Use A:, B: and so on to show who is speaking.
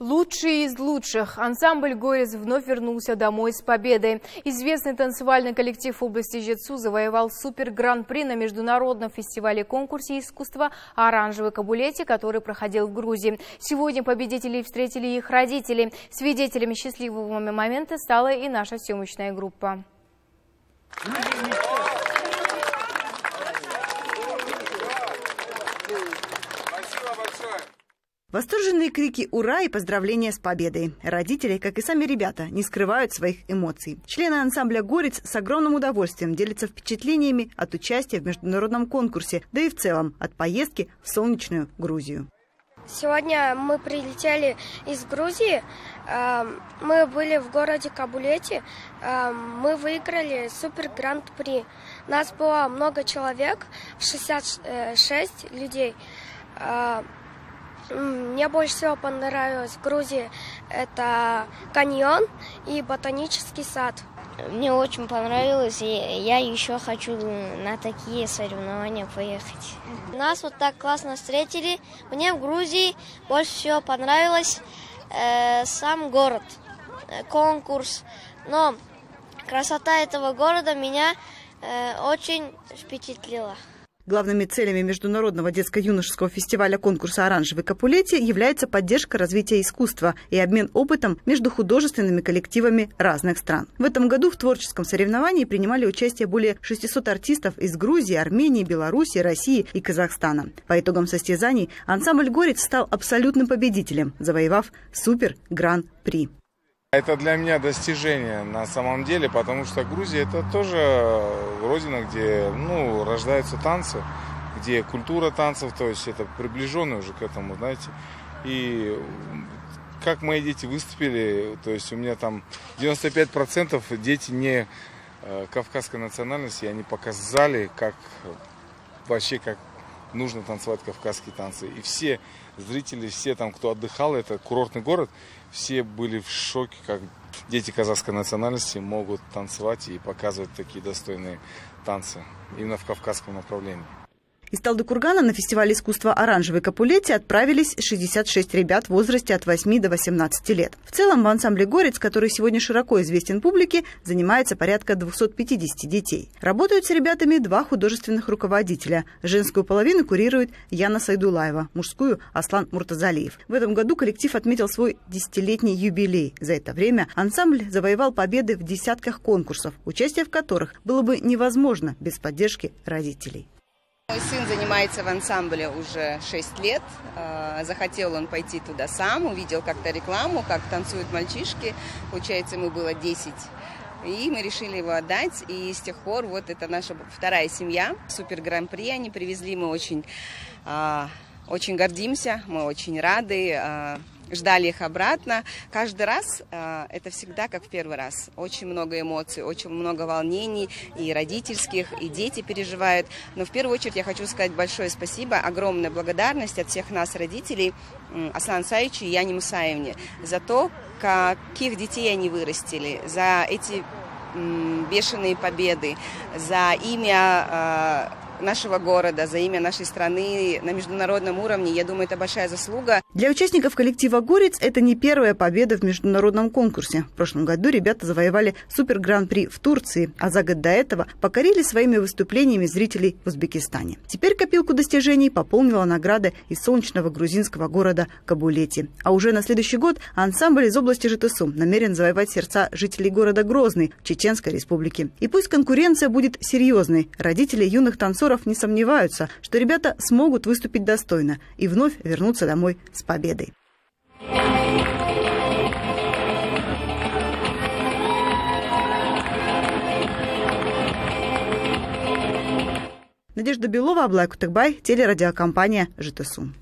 A: Лучший из лучших. Ансамбль «Горец» вновь вернулся домой с победой. Известный танцевальный коллектив области Жетсу завоевал супер-гран-при на международном фестивале-конкурсе искусства «Оранжевый кабулете», который проходил в Грузии. Сегодня победителей встретили их родители. Свидетелями счастливого момента стала и наша съемочная группа.
B: Восторженные крики «Ура!» и поздравления с победой. Родители, как и сами ребята, не скрывают своих эмоций. Члены ансамбля «Горец» с огромным удовольствием делятся впечатлениями от участия в международном конкурсе, да и в целом от поездки в солнечную Грузию.
C: Сегодня мы прилетели из Грузии. Эм, мы были в городе Кабулете. Эм, мы выиграли супер гранд-при. Нас было много человек, 66 людей. Мне больше всего понравилось в Грузии это каньон и ботанический сад.
D: Мне очень понравилось, и я еще хочу на такие соревнования поехать. Нас вот так классно встретили. Мне в Грузии больше всего понравилось э, сам город, э, конкурс. Но красота этого города меня э, очень впечатлила.
B: Главными целями Международного детско-юношеского фестиваля конкурса «Оранжевый Капулетти» является поддержка развития искусства и обмен опытом между художественными коллективами разных стран. В этом году в творческом соревновании принимали участие более 600 артистов из Грузии, Армении, Беларуси, России и Казахстана. По итогам состязаний ансамбль «Горец» стал абсолютным победителем, завоевав супер-гран-при.
E: Это для меня достижение на самом деле, потому что Грузия это тоже родина, где ну, рождаются танцы, где культура танцев, то есть это приближенный уже к этому, знаете. И как мои дети выступили, то есть у меня там 95% дети не э, кавказской национальности, они показали, как вообще как нужно танцевать кавказские танцы. И все зрители, все там, кто отдыхал, это курортный город, все были в шоке, как дети казахской национальности могут танцевать и показывать такие достойные танцы именно в кавказском направлении.
B: Из Талдыкургана на фестиваль искусства «Оранжевый Капулетти» отправились 66 ребят в возрасте от 8 до 18 лет. В целом в ансамбле «Горец», который сегодня широко известен публике, занимается порядка 250 детей. Работают с ребятами два художественных руководителя. Женскую половину курирует Яна Сайдулаева, мужскую – Аслан Муртазалиев. В этом году коллектив отметил свой десятилетний юбилей. За это время ансамбль завоевал победы в десятках конкурсов, участие в которых было бы невозможно без поддержки родителей.
F: Мой сын занимается в ансамбле уже 6 лет. А, захотел он пойти туда сам, увидел как-то рекламу, как танцуют мальчишки. Получается, ему было 10 и мы решили его отдать, и с тех пор вот это наша вторая семья. Супер Гран-при они привезли, мы очень, а, очень гордимся, мы очень рады. Ждали их обратно. Каждый раз э, это всегда как в первый раз. Очень много эмоций, очень много волнений и родительских, и дети переживают. Но в первую очередь я хочу сказать большое спасибо, огромная благодарность от всех нас, родителей, э, Аслан Саевичу и Яне Мусаевне, за то, каких детей они вырастили, за эти бешеные победы, за имя нашего города, за имя нашей страны на международном уровне. Я думаю, это большая заслуга.
B: Для участников коллектива «Горец» это не первая победа в международном конкурсе. В прошлом году ребята завоевали супер-гран-при в Турции, а за год до этого покорили своими выступлениями зрителей в Узбекистане. Теперь копилку достижений пополнила награда из солнечного грузинского города Кабулети. А уже на следующий год ансамбль из области Житесу намерен завоевать сердца жителей города Грозный в Чеченской республике. И пусть конкуренция будет серьезной, родители юных танцоров не сомневаются, что ребята смогут выступить достойно и вновь вернуться домой с победой. Надежда Белова, Аблай Кутыкбай, телерадиокомпания «ЖТСУ».